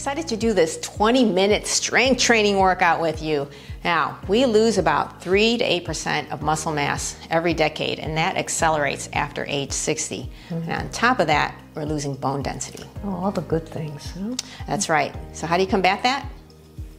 excited to do this 20 minute strength training workout with you. Now, we lose about 3 to 8% of muscle mass every decade, and that accelerates after age 60. Mm-hmm. And on top of that, we're losing bone density. Oh, all the good things. Huh? That's right. So, how do you combat that?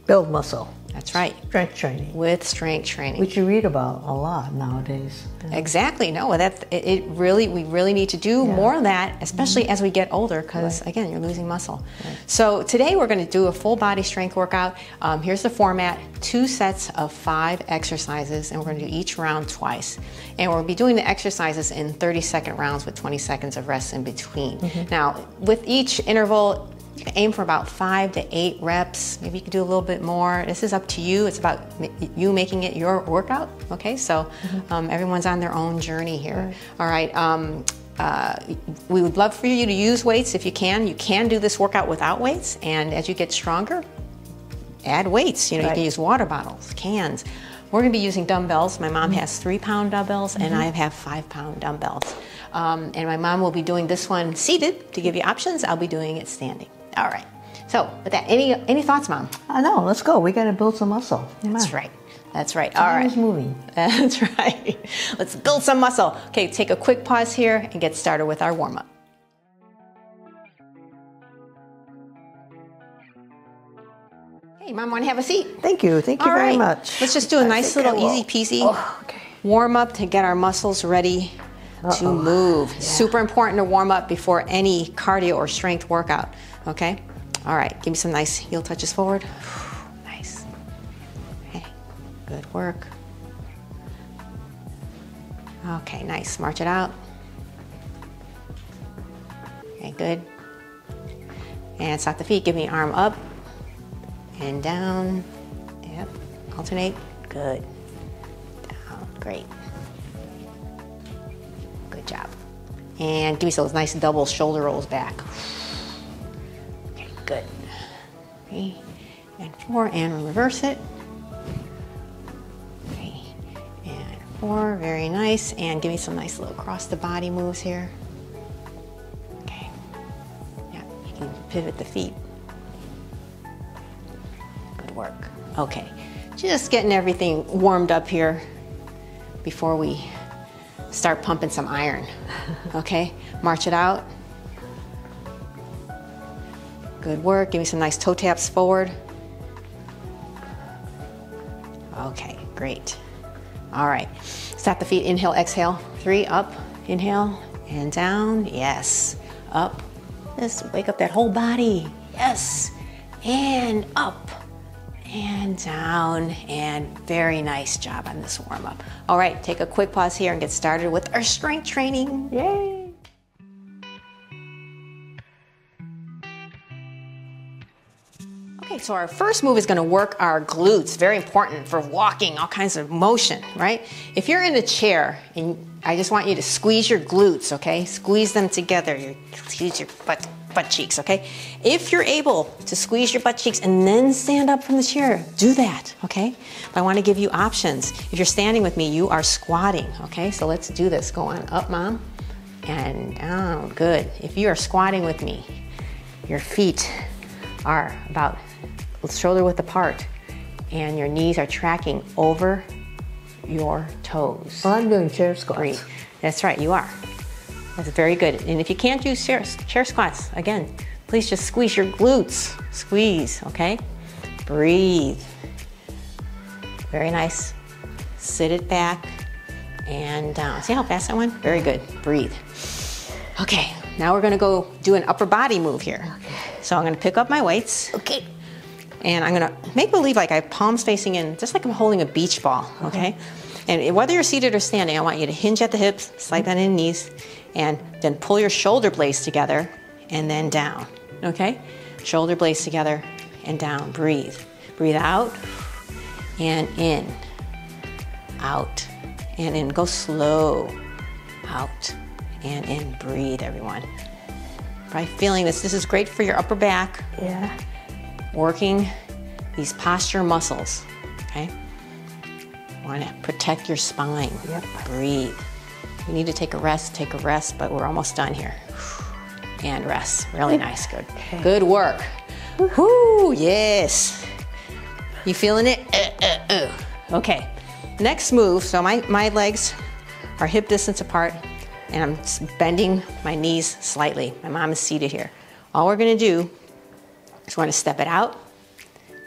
Build muscle. That's right. Strength training. With strength training. Which you read about a lot nowadays. Yeah. Exactly. No, that it, it, really we really need to do yeah. more of that, especially mm-hmm. as we get older, because right. again, you're losing muscle. Right. So today we're going to do a full body strength workout. Um, here's the format: two sets of five exercises, and we're going to do each round twice. And we'll be doing the exercises in 30 second rounds with 20 seconds of rest in between. Mm-hmm. Now, with each interval, aim for about five to eight reps. Maybe you can do a little bit more. This is up to you. It's about you making it your workout. Okay, so mm-hmm. um, everyone's on their own journey here. Right. All right. Um, uh, we would love for you to use weights if you can. You can do this workout without weights, and as you get stronger, add weights. You know, right. you can use water bottles, cans. We're going to be using dumbbells. My mom mm-hmm. has three pound dumbbells, mm-hmm. and I have five pound dumbbells. Um, and my mom will be doing this one seated to give you options. I'll be doing it standing. All right. So, with that, any any thoughts, Mom? Uh, I know. Let's go. We got to build some muscle. That's right. That's right. Time All right. moving. That's right. Let's build some muscle. Okay, take a quick pause here and get started with our warm up. Hey, Mom, want to have a seat? Thank you. Thank you All very right. much. Let's just do a nice little easy peasy oh, okay. warm up to get our muscles ready uh-oh. to move. Yeah. Super important to warm up before any cardio or strength workout. Okay? All right, give me some nice heel touches forward. nice. Okay, good work. Okay, nice. March it out. Okay, good. And stop the feet. Give me arm up and down. Yep. Alternate. Good. Down. Great. Good job. And give me those nice double shoulder rolls back. Okay, good. Three and four, and reverse it. Okay, and four, very nice. And give me some nice little cross the body moves here. Okay, yeah, you can pivot the feet. Good work. Okay, just getting everything warmed up here before we start pumping some iron. Okay, march it out. Good work. Give me some nice toe taps forward. Okay, great. All right, stop the feet. Inhale, exhale. Three, up, inhale, and down. Yes, up. Just wake up that whole body. Yes, and up and down and very nice job on this warm up. All right, take a quick pause here and get started with our strength training. Yay! So our first move is gonna work our glutes. Very important for walking, all kinds of motion, right? If you're in a chair and I just want you to squeeze your glutes, okay? Squeeze them together. You squeeze your butt butt cheeks, okay? If you're able to squeeze your butt cheeks and then stand up from the chair, do that, okay? But I want to give you options. If you're standing with me, you are squatting, okay? So let's do this. Go on up, mom, and down. Good. If you are squatting with me, your feet are about shoulder width apart and your knees are tracking over your toes. Well, I'm doing chair squats. That's right, you are. That's very good. And if you can't do chair, chair squats, again, please just squeeze your glutes. Squeeze, okay? Breathe. Very nice. Sit it back and down. See how fast I went? Very good. Breathe. Okay, now we're gonna go do an upper body move here. Okay. So I'm gonna pick up my weights. Okay. And I'm gonna make believe like I have palms facing in, just like I'm holding a beach ball, okay? okay. And whether you're seated or standing, I want you to hinge at the hips, slide down in knees, and then pull your shoulder blades together and then down. Okay? Shoulder blades together and down. Breathe. Breathe out and in. Out and in. Go slow. Out and in. Breathe, everyone. By feeling this. This is great for your upper back. Yeah. Working these posture muscles. Okay? Want to protect your spine. Yep. Breathe you need to take a rest, take a rest, but we're almost done here. And rest. Really nice. Good. Okay. Good work. Whoo, yes. You feeling it? Uh, uh, uh. Okay. Next move, so my, my legs are hip distance apart and I'm bending my knees slightly. My mom is seated here. All we're gonna do we're gonna step it out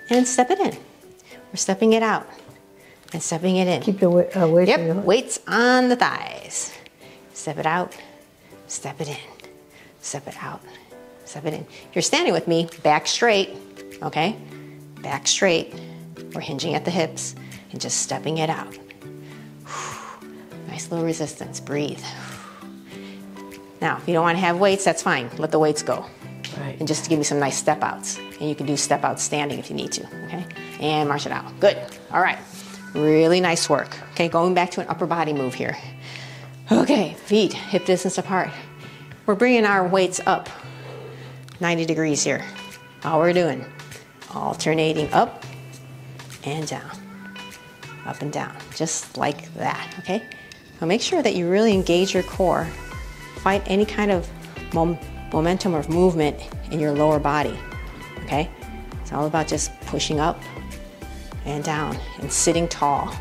and step it in. We're stepping it out and stepping it in. Keep the weight, uh, weight Yep, weights on the thighs. Step it out, step it in, step it out, step it in. You're standing with me, back straight, okay? Back straight. We're hinging at the hips and just stepping it out. Nice little resistance, breathe. Now, if you don't want to have weights, that's fine. Let the weights go. Right. And just to give me some nice step outs. And you can do step out standing if you need to, okay? And march it out. Good. All right. Really nice work. Okay, going back to an upper body move here. Okay, feet hip distance apart. We're bringing our weights up 90 degrees here. All we're doing, alternating up and down, up and down, just like that, okay? Now make sure that you really engage your core. Fight any kind of mom- momentum or movement in your lower body, okay? It's all about just pushing up and down and sitting tall.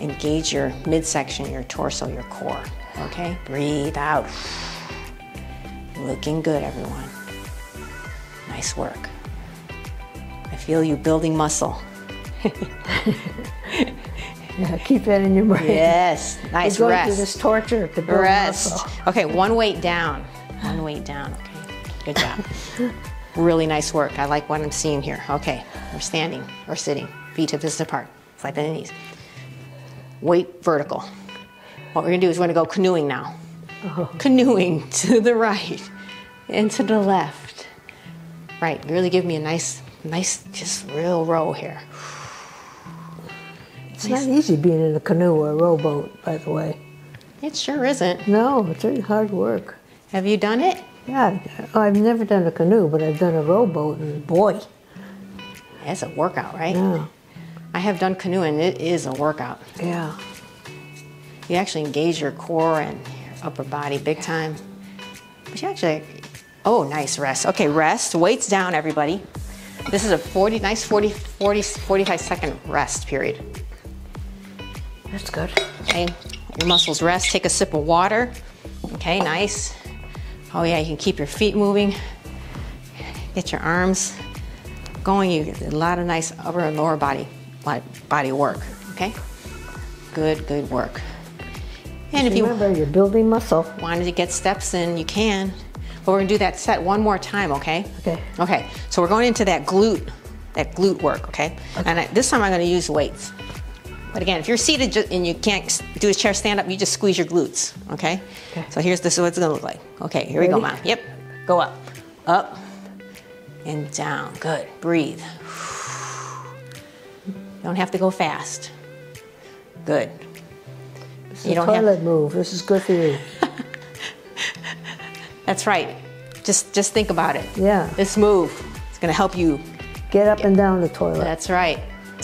Engage your midsection, your torso, your core, okay? Breathe out. Looking good, everyone. Nice work. I feel you building muscle. Yeah, keep that in your brain. Yes, nice You're going through this torture to build Rest. muscle. Okay, one weight down. One weight down. Okay, good job. really nice work. I like what I'm seeing here. Okay, we're standing or sitting, feet hip distance apart, flat bend the knees. Weight vertical. What we're gonna do is we're gonna go canoeing now. Oh. Canoeing to the right and to the left. Right, really give me a nice, nice, just real row here. It's not easy being in a canoe or a rowboat, by the way. It sure isn't. No, it's really hard work. Have you done it? Yeah, I've never done a canoe, but I've done a rowboat, and boy, That's a workout, right? yeah, I have done canoeing. It is a workout. yeah. You actually engage your core and your upper body big time. But you actually, oh, nice rest. Okay, rest. Weights down, everybody. This is a 40, nice 40, 40, 45 second rest period. That's good. Okay, your muscles rest. Take a sip of water. Okay, nice. Oh yeah, you can keep your feet moving. Get your arms going. You get a lot of nice upper and lower body body work. Okay, good, good work. And if you Remember, you're building muscle. wanted to get steps in, you can. But we're gonna do that set one more time, okay? Okay. Okay, so we're going into that glute, that glute work, okay? And I, this time I'm gonna use weights. But again, if you're seated and you can't do a chair stand up, you just squeeze your glutes, okay? Okay. So here's this is what it's gonna look like. Okay, here we go, Ready? mom. Yep. Go up, up, and down. Good. Breathe. You don't have to go fast. Good. It's You a don't have- toilet move. This is good for you. That's right. Just just think about it. Yeah. This move is going to help you. Get up and down the toilet. That's right.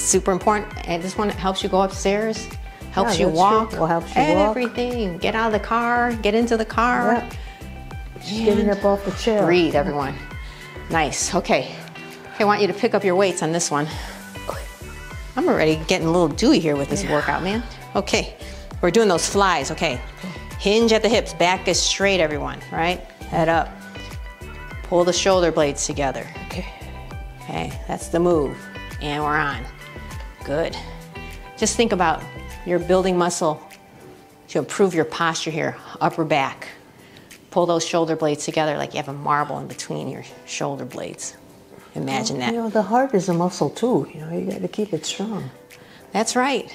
Super important. And this one helps you go upstairs, helps Yeah, you walk, true. Well, helps you walk. everything. Get out of the car, get into the car. Yeah. Just getting up off the chair. Breathe, everyone. Nice. Okay. Okay, I want you to pick up your weights on this one. I'm already getting a little dewy here with this workout, man. Okay, we're doing those flies. Okay, hinge at the hips, back is straight, everyone. Right, head up. Pull the shoulder blades together. Okay. Okay, that's the move, and we're on. Good. Just think about you're building muscle to improve your posture here, upper back. Pull those shoulder blades together like you have a marble in between your shoulder blades. Imagine You that. You know, the heart is a muscle too. You know, you got to keep it strong. That's right.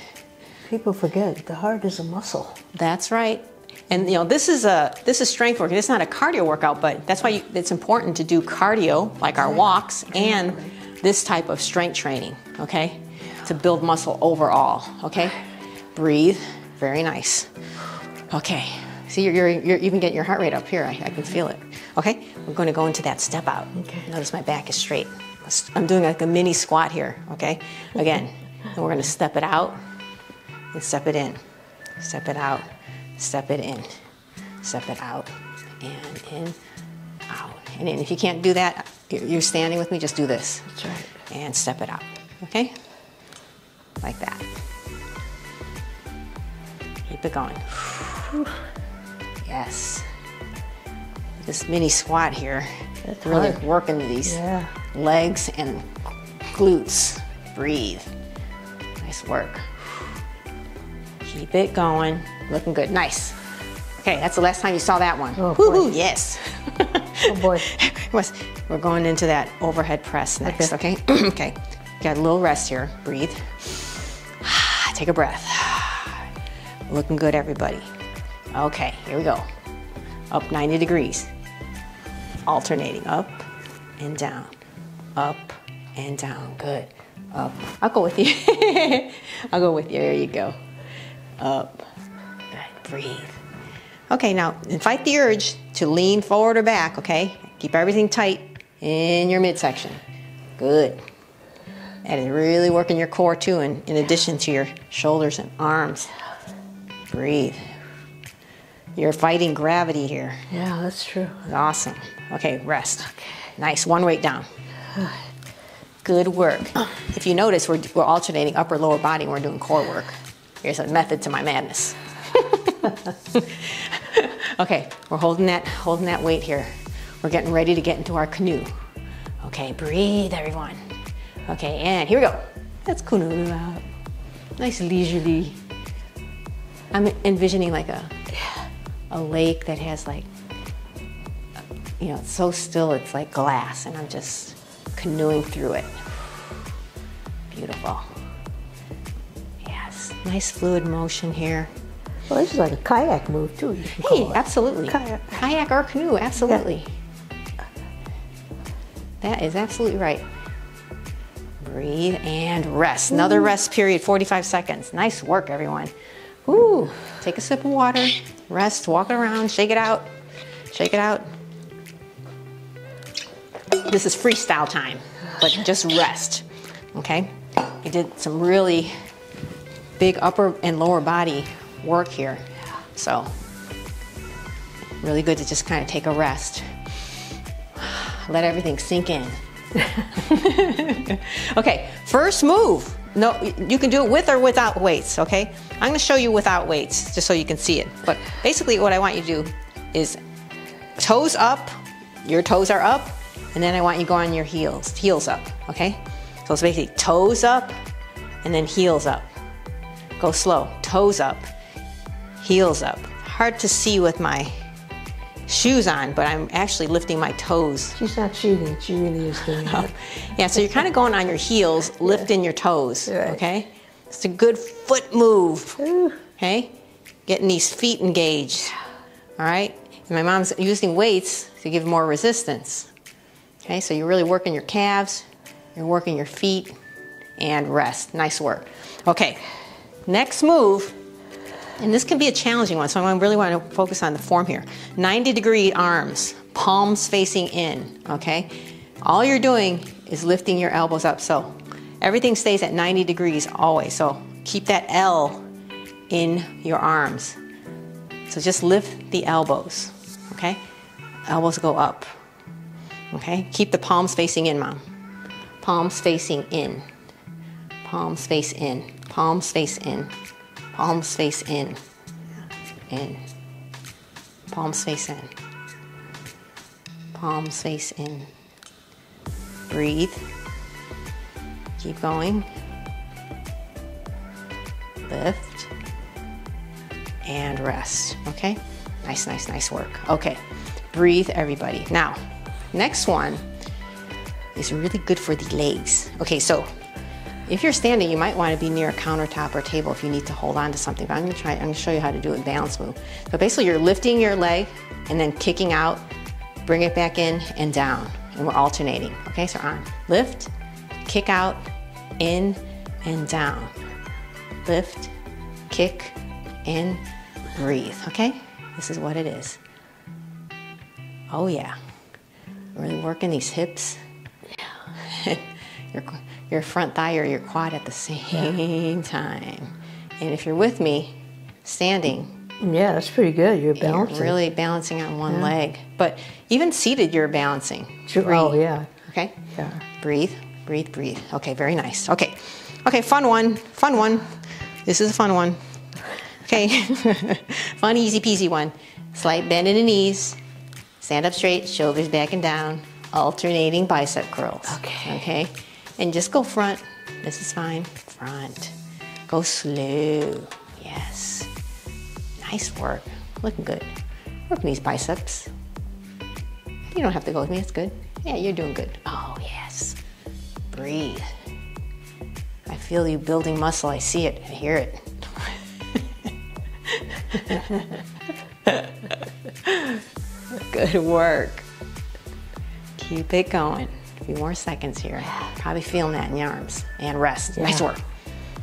People forget the heart is a muscle. That's right. And you know, this is a this is strength work. It's not a cardio workout, but that's why you, it's important to do cardio like our walks and this type of strength training. Okay, to build muscle overall. Okay, breathe. Very nice. Okay. See, you're, you're, you're even getting your heart rate up here. I, I can feel it. Okay, we're going to go into that step out. Okay. Notice my back is straight. I'm doing like a mini squat here. Okay, again, and we're going to step it out and step it in. Step it out, step it in, step it out, and in, out. And then if you can't do that, you're you're standing with me, just do this That's right. and step it out. Okay? Like that. Keep it going. Yes. This mini squat here, That's really hard. working these Yeah. legs and glutes. Breathe. Nice work. Keep it going. Looking good. Nice. Okay, that's the last time you saw that one. Oh. Woohoo, yes. Oh boy. Was- We're going into that overhead press next, okay? Okay. Got a little rest here. Breathe. Take a breath. Looking good, everybody. Okay, here we go. Up 90 degrees. Alternating up and down. Up and down. Good. Up. I'll go with you. I'll go with you. There you go. Up. Good. Breathe. Okay, now fight the urge to lean forward or back, okay? Keep everything tight in your midsection. Good. That is really working your core too, in, in addition to your shoulders and arms. Breathe. You're fighting gravity here. Yeah, that's true. Awesome. Okay, rest. Okay. Nice. One weight down. Good work. If you notice, we're, we're alternating upper lower body when we're doing core work. Here's a method to my madness. okay, we're holding that holding that weight here. We're getting ready to get into our canoe. Okay, breathe, everyone. Okay, and here we go. Let's out. Nice leisurely. I'm envisioning like a a lake that has like you know, it's so still it's like glass and I'm just canoeing through it. Beautiful. Yes, nice fluid motion here. Well, this is like a kayak move too. Hey, absolutely. Kayak. Kayak or canoe, absolutely. That is absolutely right. Breathe and rest. Another rest period, 45 seconds. Nice work, everyone. Ooh, Take a sip of water, rest, walk it around, shake it out. Shake it out. This is freestyle time, but just rest. Okay? We did some really big upper and lower body work here. So, really good to just kind of take a rest. Let everything sink in. okay, first move. No, you can do it with or without weights, okay? I'm gonna show you without weights just so you can see it. But basically, what I want you to do is toes up, your toes are up, and then I want you to go on your heels, heels up, okay? So it's basically toes up and then heels up. Go slow, toes up, heels up. Hard to see with my shoes on, but I'm actually lifting my toes. She's not cheating. She really is doing it. Yeah, so you're kind of going on your heels, lifting your toes, Right. okay? It's a good foot move, Ooh. okay? Getting these feet engaged, all right? And my mom's using weights to give more resistance, okay? So you're really working your calves, you're working your feet, and rest. Nice work. Okay, next move, and this can be a challenging one, so I really want to focus on the form here. 90 degree arms, palms facing in, okay? All you're doing is lifting your elbows up, so everything stays at 90 degrees always. So keep that L in your arms. So just lift the elbows, okay? Elbows go up, okay? Keep the palms facing in, mom. Palms facing in. Palms face in. Palms face in. Palms face in. In. Palms face in. Palms face in. Breathe. Keep going. Lift. And rest. Okay? Nice, nice, nice work. Okay. Breathe, everybody. Now, next one is really good for the legs. Okay, so if you're standing, you might want to be near a countertop or table if you need to hold on to something. But I'm gonna try, I'm gonna show you how to do a balance move. So basically you're lifting your leg and then kicking out, bring it back in and down. And we're alternating. Okay, so on. Lift, kick out, in and down. Lift, kick, in, breathe. Okay? This is what it is. Oh yeah. Really working these hips. your, your front thigh or your quad at the same time. And if you're with me, standing, Yeah, that's pretty good. You're you're balancing. really balancing on one leg. But even seated, you're balancing. True. Oh, yeah. Okay? Yeah. Breathe, breathe, breathe. Okay, very nice. Okay. Okay, fun one. Fun one. This is a fun one. Okay. fun, easy peasy one. Slight bend in the knees. Stand up straight, shoulders back and down. Alternating bicep curls. Okay. Okay. And just go front. This is fine. Front. Go slow. Yes. Nice work. Looking good. Working these biceps. You don't have to go with me. It's good. Yeah, you're doing good. Oh, yes. Breathe. I feel you building muscle. I see it. I hear it. good work. Keep it going. Few more seconds here. Probably feeling that in your arms. And rest. Nice work.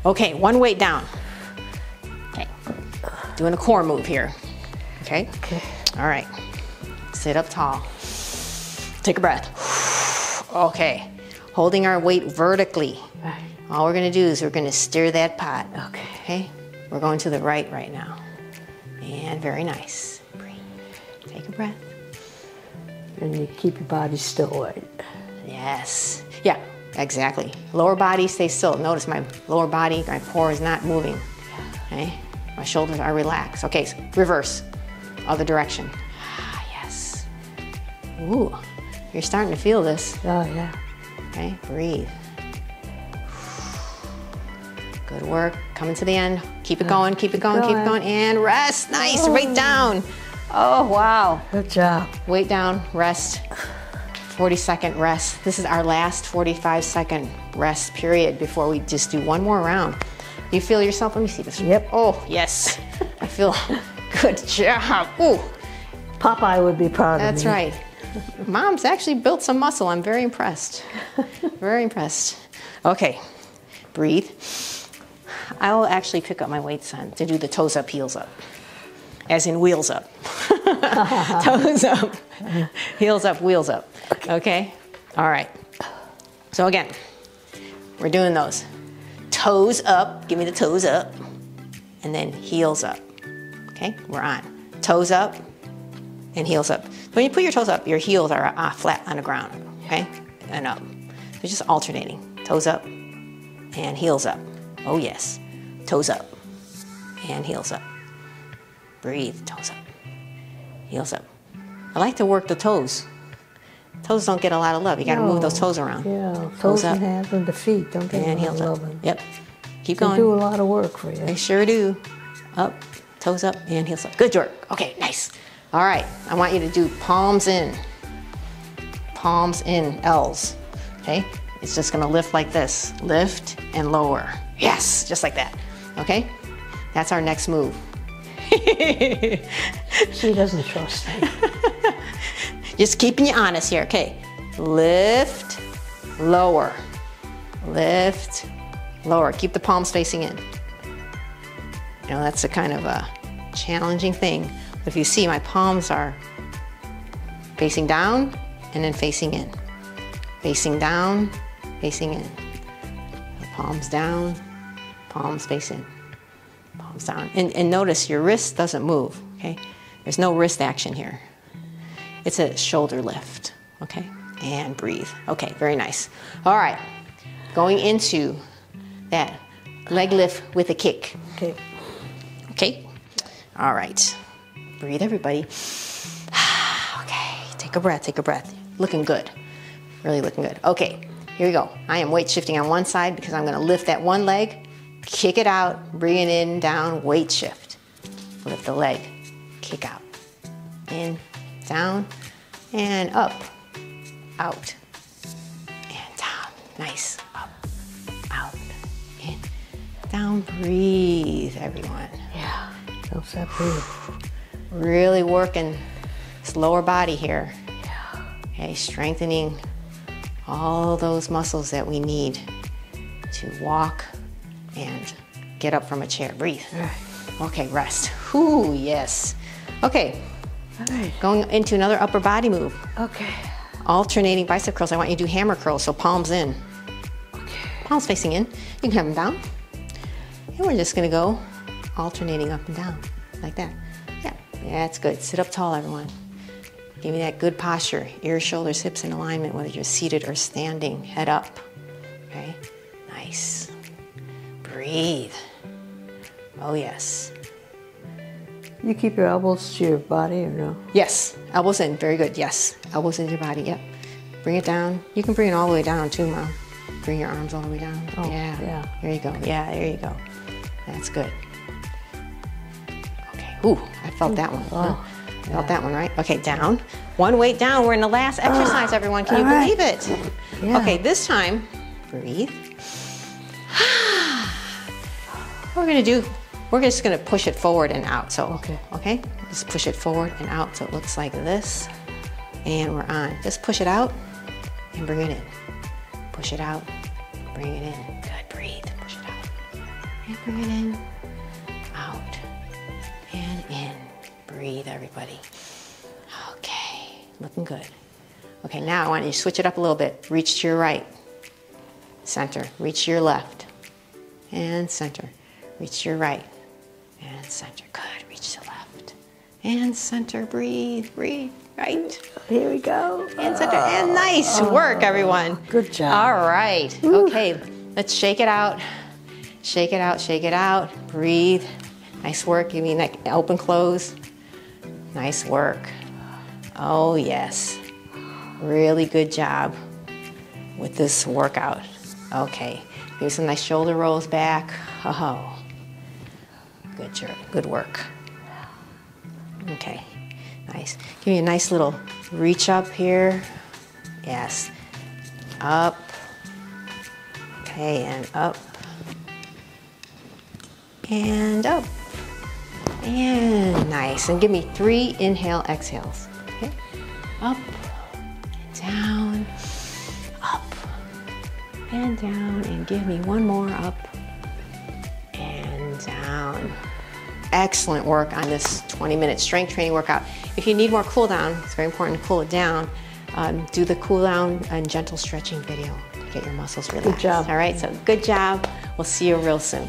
Okay, one weight down. Okay. Doing a core move here. Okay? Okay. All right. Sit up tall. Take a breath. Okay. Holding our weight vertically. Right. All we're going to do is we're going to stir that pot. Okay. Okay? We're going to the right right now. And very nice. Breathe. Take a breath. And you keep your body still, right? Yes. Yeah, exactly. Lower body stays still. Notice my lower body, my core is not moving. Okay? My shoulders are relaxed. Okay, so reverse. Other direction. Ah, yes. Ooh, you're starting to feel this. Oh, yeah. Okay, breathe. Good work. Coming to the end. Keep it going, keep it going, keep it going. going. And rest. Nice. Weight down. Oh, wow. Good job. Weight down, rest. 40 second rest. This is our last 45 second rest period before we just do one more round. You feel yourself? Let me see this. Yep. Oh, yes. I feel good job. Ooh, Popeye would be proud of that's me. right. Mom's actually built some muscle. I'm very impressed. Very impressed. Okay, breathe. I will actually pick up my weights on to do the toes up, heels up, as in wheels up. toes up, heels up, wheels up. Okay? All right. So again, we're doing those. Toes up, give me the toes up, and then heels up. Okay? We're on. Toes up and heels up. When you put your toes up, your heels are uh, flat on the ground. Okay? And up. They're just alternating. Toes up and heels up. Oh, yes. Toes up and heels up. Breathe, toes up, heels up. I like to work the toes. Toes don't get a lot of love. You got to move those toes around. Yeah, Toes and hands and the feet. Don't get and a lot of loving. Yep. Keep They going. do a lot of work for you. They sure do. Up, toes up, and heels up. Good work. Okay, nice. All right, I want you to do palms in. Palms in, L's. Okay? It's just gonna lift like this. Lift and lower. Yes, just like that. Okay? That's our next move. She doesn't trust me. Just keeping you honest here. Okay. Lift, lower. Lift, lower. Keep the palms facing in. You know, that's a kind of a challenging thing. If you see, my palms are facing down and then facing in. Facing down, facing in. Palms down, palms facing in. Palms down. And, and notice your wrist doesn't move, okay? There's no wrist action here. It's a shoulder lift, okay? And breathe. Okay, very nice. All right, going into that leg lift with a kick, Okay. okay? All right, breathe, everybody. okay, take a breath, take a breath. Looking good, really looking good. Okay, here we go. I am weight shifting on one side because I'm gonna lift that one leg, kick it out, bring it in, down, weight shift. Lift the leg, kick out in, down, and up, out, and down. Nice. Up, out, in, down. Breathe, everyone. Yeah. Don't stop breathing. Really working this lower body here. Yeah. Okay, strengthening all those muscles that we need to walk and get up from a chair. Breathe. Okay, rest. Whoo, yes. Okay, All right. going into another upper body move. Okay. Alternating bicep curls. I want you to do hammer curls, so palms in. Okay. Palms facing in. You can have them down. And we're just gonna go alternating up and down, like that. Yeah, that's good. Sit up tall, everyone. Give me that good posture. Ears, shoulders, hips in alignment, whether you're seated or standing. Head up. Okay? Nice. Breathe. Oh, yes. You keep your elbows to your body or no? Yes. Elbows in. Very good. Yes. Elbows into your body. Yep. Bring it down. You can bring it all the way down too, Mom. Bring your arms all the way down. Oh, yeah. yeah. There you go. Yeah, there you go. That's good. Okay. Ooh, I felt that one. huh? Felt that one, right? Okay, down. One weight down. We're in the last exercise, everyone. Can you all right. believe it? Yeah. Okay, this time, breathe. What we're gonna do, we're just gonna push it forward and out. So, Okay. okay, just push it forward and out so it looks like this. And we're on. Just push it out and bring it in. Push it out, bring it in. Good, breathe. Push it out and bring it in, out and in. Breathe, everybody. Okay, looking good. Okay, now I want you to switch it up a little bit. Reach to your right, center. Reach to your left, and center. Reach your right, and center. Good. Reach to the left, and center. Breathe, breathe. Right, Here we go. and center. And nice oh. work, everyone. Good job. All right. Okay, let's shake it out. Shake it out, shake it out. Breathe. Nice work. Give me an open close. Nice work. Oh, yes. Really good job with this workout. Okay. Me some nice shoulder rolls back. Oh, good job. Good work. Okay. Nice. Give me a nice little reach up here. Yes. Up. Okay, and up. And up. And nice. And give me three inhale, exhales. Okay. Up, down, up, and down. And give me one more up Excellent work on this 20 minute strength training workout. If you need more cool down, it's very important to cool it down. Um, do the cool down and gentle stretching video to get your muscles relaxed. Good job. All right, so good job. We'll see you real soon.